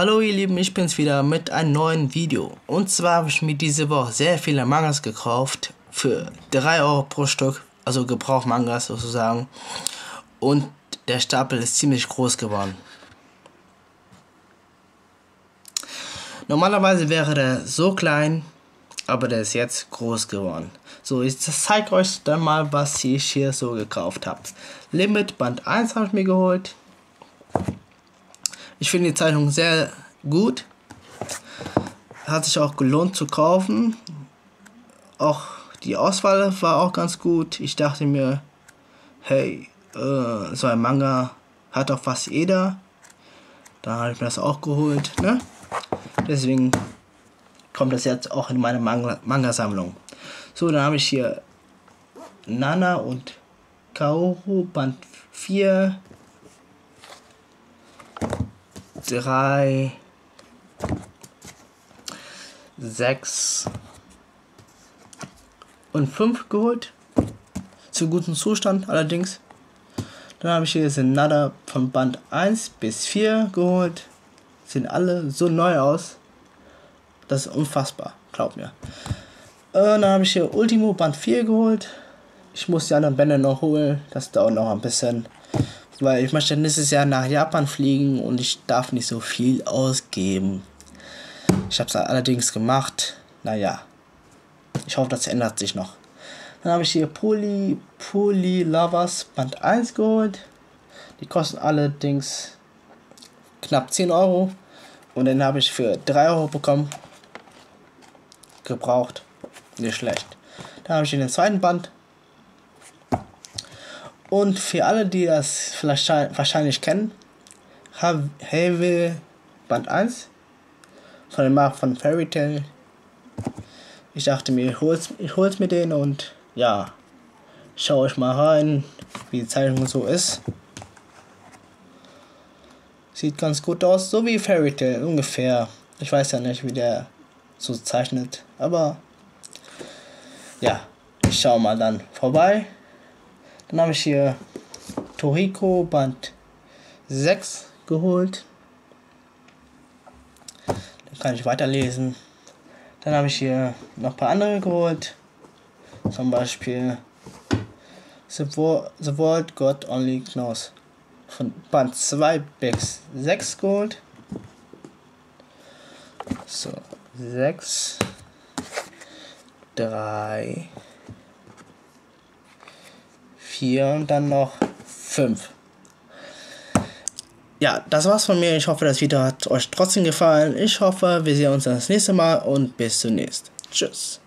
Hallo ihr Lieben, ich bin's wieder mit einem neuen Video. Und zwar habe ich mir diese Woche sehr viele Mangas gekauft. Für 3 Euro pro Stück. Also Gebrauch-Mangas sozusagen. Und der Stapel ist ziemlich groß geworden. Normalerweise wäre der so klein, aber der ist jetzt groß geworden. So, ich zeige euch dann mal, was ich hier so gekauft habe. Limit Band 1 habe ich mir geholt. Ich finde die Zeitung sehr gut. Hat sich auch gelohnt zu kaufen. Auch die Auswahl war auch ganz gut. Ich dachte mir, hey, äh, so ein Manga hat doch fast jeder. Da habe ich mir das auch geholt. Ne? Deswegen kommt das jetzt auch in meine Manga-Sammlung. So, dann habe ich hier Nana und Kaoru Band 4 drei, sechs und fünf geholt. Zu gutem Zustand allerdings. Dann habe ich hier Senada von Band 1 bis 4 geholt. Sehen alle so neu aus. Das ist unfassbar, glaub mir. Äh, dann habe ich hier Ultimo Band 4 geholt. Ich muss die anderen Bände noch holen. Das dauert noch ein bisschen. Weil ich möchte nächstes Jahr nach Japan fliegen und ich darf nicht so viel ausgeben. Ich habe es allerdings gemacht. Naja. Ich hoffe, das ändert sich noch. Dann habe ich hier Poly, Poly Lovers Band 1 geholt. Die kosten allerdings knapp 10 Euro. Und den habe ich für 3 Euro bekommen. Gebraucht. Nicht schlecht. Dann habe ich den zweiten Band. Und für alle, die das vielleicht wahrscheinlich kennen, Heavy Band 1 von dem Markt von Fairy Tail. Ich dachte mir, ich hol's, ich hol's mir den und ja, schau euch mal rein, wie die Zeichnung so ist. Sieht ganz gut aus, so wie Fairy Tail ungefähr. Ich weiß ja nicht, wie der so zeichnet, aber ja, ich schau mal dann vorbei. Dann habe ich hier Toriko Band 6 geholt. Dann kann ich weiterlesen. Dann habe ich hier noch ein paar andere geholt. Zum Beispiel The, World, The World God Only Knows. Von Band 2 bis 6 geholt. So, 6, 3, 4 und dann noch 5. Ja, das war's von mir. Ich hoffe, das Video hat euch trotzdem gefallen. Ich hoffe, wir sehen uns das nächste Mal und bis zunächst. Tschüss.